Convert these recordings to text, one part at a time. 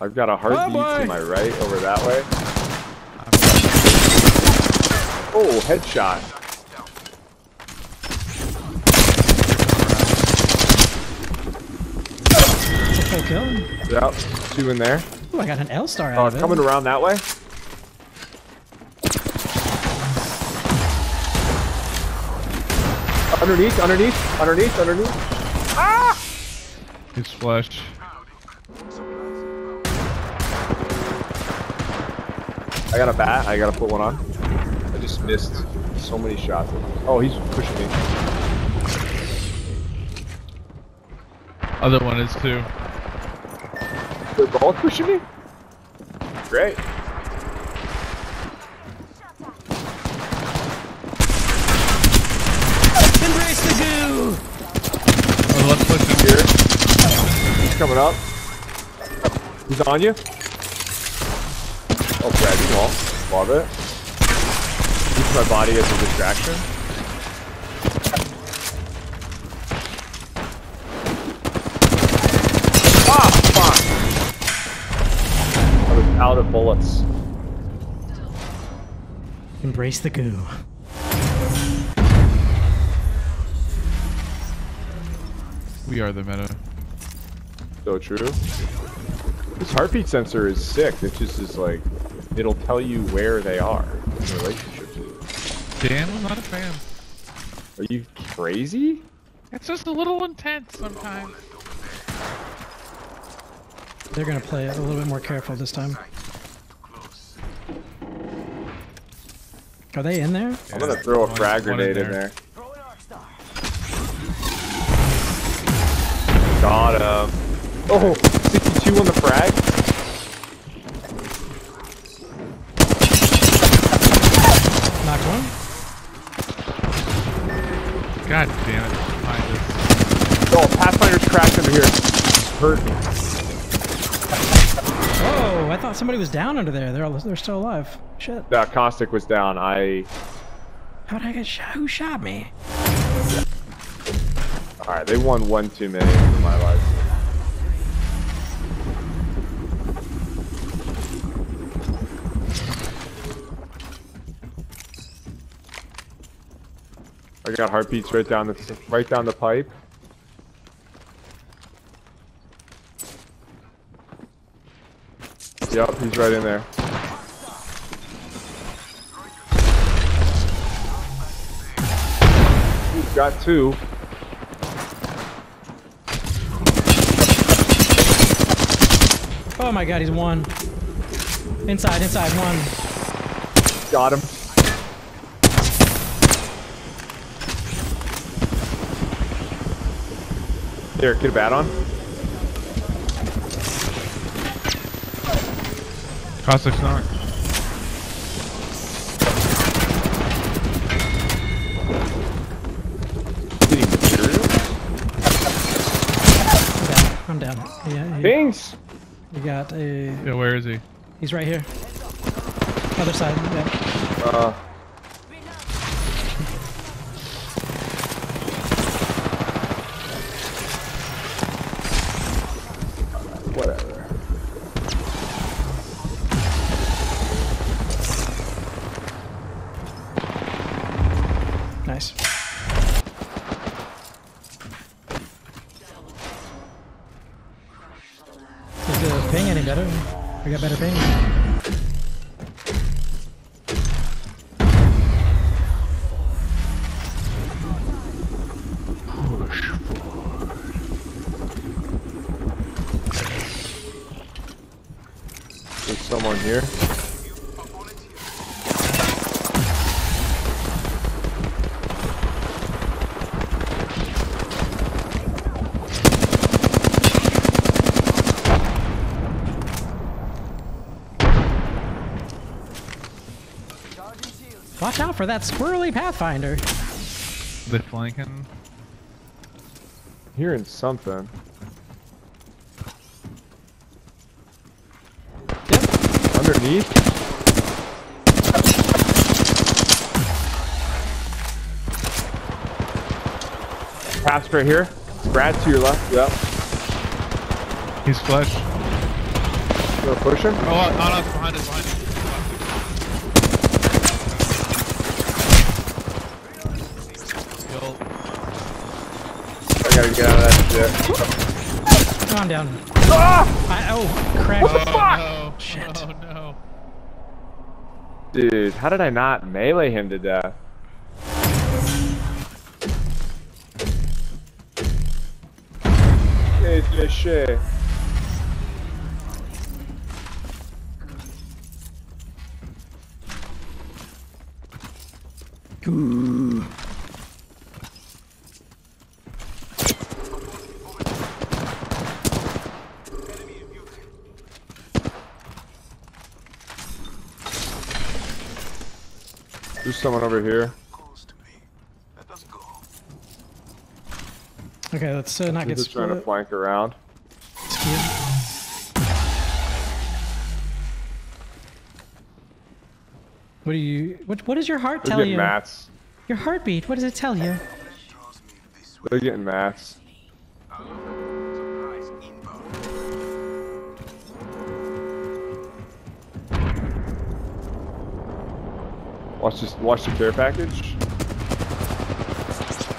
I've got a heartbeat boy. to my right over that way. Oh, headshot. It's a full kill. Yep, two in there. Ooh, I got an L star oh, out Oh, of it. coming around that way. Underneath, underneath, underneath, underneath. His flesh. I got a bat. I gotta put one on. I just missed so many shots. Oh, he's pushing me. Other one is too. They're both pushing me. Great. Embrace the goo! Oh, let's push him. Here. He's coming up. He's on you. Oh, Brad, wall. Love it. Use my body as a distraction. Ah, fuck! I was out of bullets. Embrace the goo. We are the meta. So true. This heartbeat sensor is sick. It just is like, it'll tell you where they are in relationship to you. Dan was not a fan. Are you crazy? It's just a little intense sometimes. They're gonna play it a little bit more careful this time. Are they in there? I'm gonna throw a frag one in grenade in there. there. Got him. Oh, 62 on the frag. Here. Hurt me. Oh, I thought somebody was down under there. They're all, they're still alive. Shit. That caustic was down. I. How did I get shot? Who shot me? Alright, they won one too many in my life. I got heartbeats right down the right down the pipe. Yep, he's right in there. Ooh, got two. Oh my god, he's one. Inside, inside, one. Got him. There, get a bat on. Caustic's knocked. Getting material. I'm down. Yeah, he, Thanks. he got a. Yeah, where is he? He's right here. Other side. Yeah. Uh, here. Watch out for that squirrely pathfinder. They flanking. Hearing something. Underneath? Pass right here. Brad to your left. Yep. He's flesh. They're pushing. Oh, on us, behind us, behind us. I gotta get out of that shit. Calm down. Ah! I, oh, crack. Oh, fuck? no. Shit. No. Dude, how did I not melee him to death? It's a There's someone over here. Okay, let's uh, not He's get just trying to flank around. What do you? What What does your heart They're tell getting you? mats. Your heartbeat. What does it tell you? They're getting mats. Watch this. Watch the care package.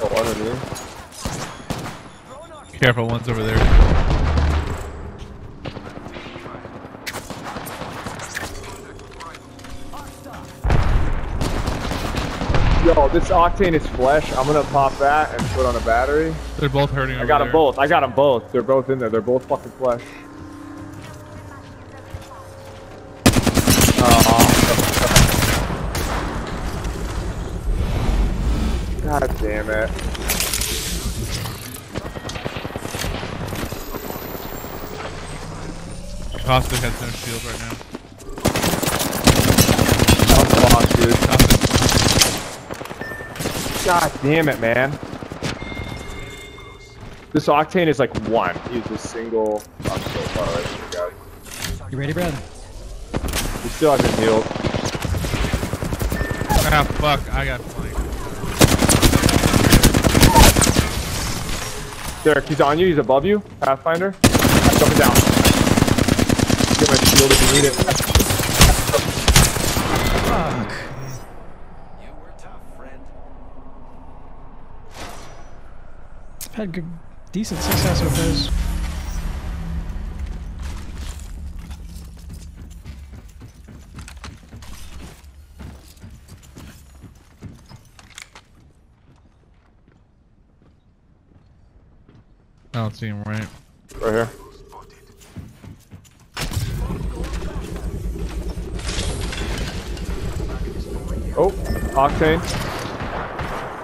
Oh, underneath. Careful, one's over there. Yo, this octane is flesh. I'm gonna pop that and put on a battery. They're both hurting I got there. them both. I got them both. They're both in there. They're both fucking flesh. Aw. God damn it. Caustic has no shield right now. I'm fucked, dude. Caustic. God damn it, man. This octane is like one. He's a single. I'm so far away from you guys. You ready, Brad? He still hasn't healed. Ah, fuck, I got Derek, he's on you. He's above you. Pathfinder. Coming down. Get my shield if you need it. Fuck. You were tough, friend. I've had good, decent success with those. See him right. Right here. Oh, Octane.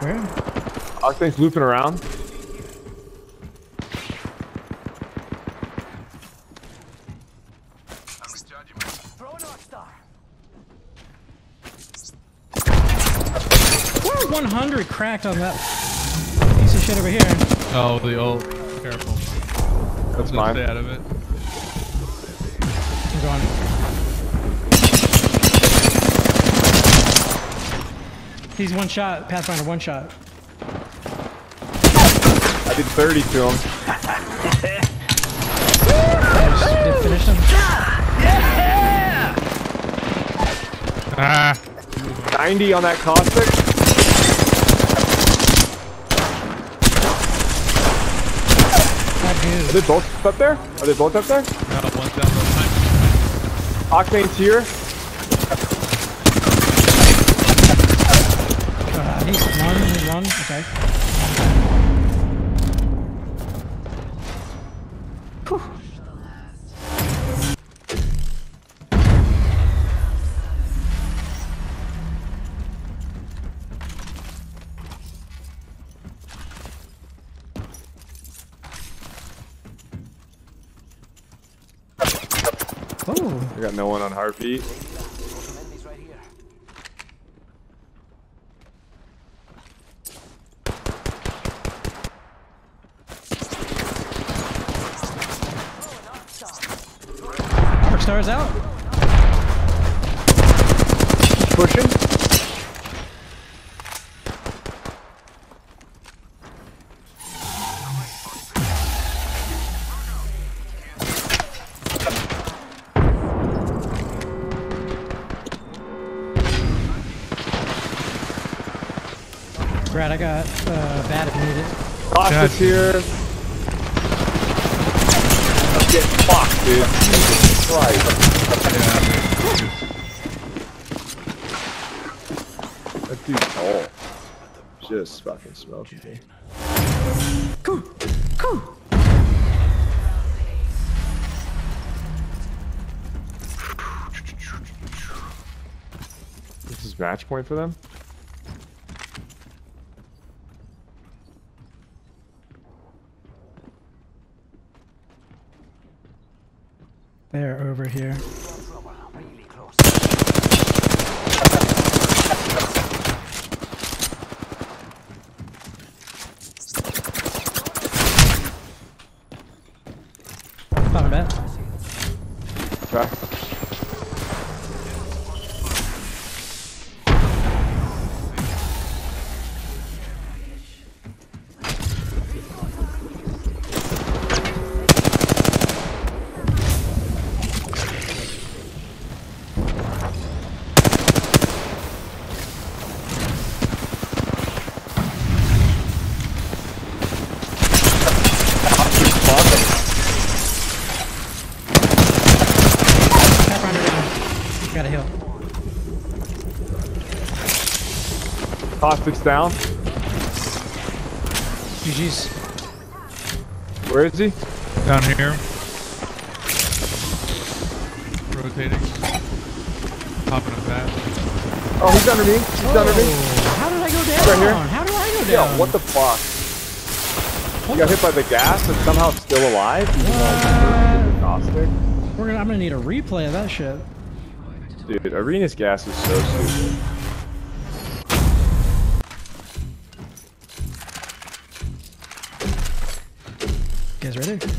Where? Octane's looping around. Throw an Arc Star. Woo, 100 cracked on that piece of shit over here. Oh, the ult. Careful. That's Just mine. stay out of it. I'm going. He's one shot. Pathfinder, one shot. I did 30 to him. Just did finish him. Ah! 90 on that caustic. That Are dude. they both up there? Are they both up there? No, one's down the line. Octane's here. Uh, he's one, he's one. Okay. Whew. Oh, I got no one on heartbeat. Brad, I got uh, bad if you need it. Cautious Yeah. here. I'm getting fucked, dude. Jesus Christ. Yeah. That dude's tall. Just fucking smoking me. This is match point for them? Here. Trouble. Really close. Not bad. Okay. Pathfinder Caustic's down. GG's. Where is he? Down here. Rotating. Popping a bat. Oh, he's under me. He's under me. how did I go down? Right here. How do I go Yo, down? what the fuck? Hold He got hit by the gas and somehow still alive? Even though he's hurt with the Caustic? We're gonna. I'm gonna need a replay of that shit. Dude, Arena's gas is so stupid. You guys ready?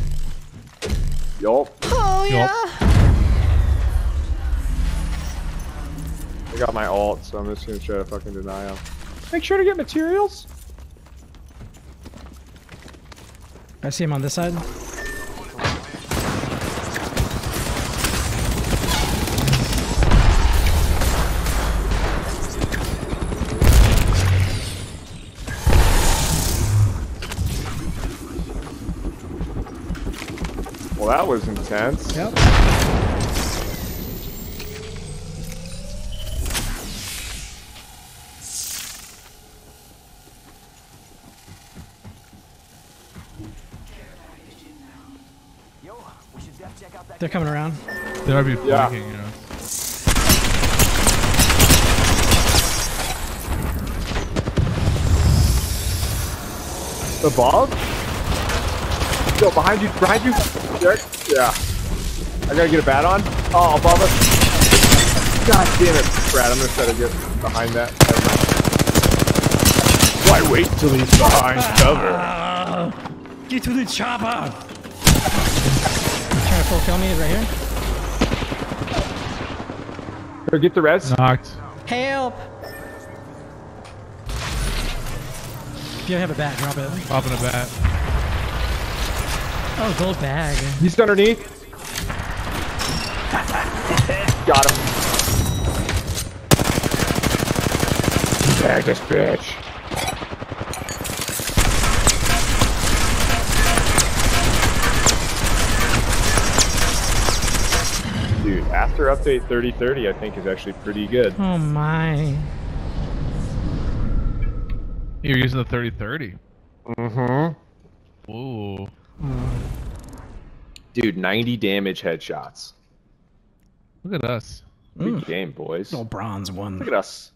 Yup. Oh Yup. I got my ult, so I'm just gonna try to fucking deny him. Make sure to get materials. I see him on this side. That was intense. Yep. Yo, we should def check out. They're coming around. They might be Yeah. flanking, you know. The Above? Yo, behind you, behind you. Derek? Yeah. I gotta get a bat on. Oh, above us. God damn it, Brad. I'm gonna try to get behind that. Why wait till he's behind cover? Get to the chopper! Trying to full kill me right here. Here, get the res. Knocked. Help! If you have a bat, drop it. Popping a bat. Oh, gold bag. He's underneath. Got him. Bag this bitch. Dude, after update 3030, I think is actually pretty good. Oh my. You're using the 3030. Mm-hmm. Ooh. Dude, 90 damage headshots. Look at us. Mm. Good game, boys. No bronze one. Look at us.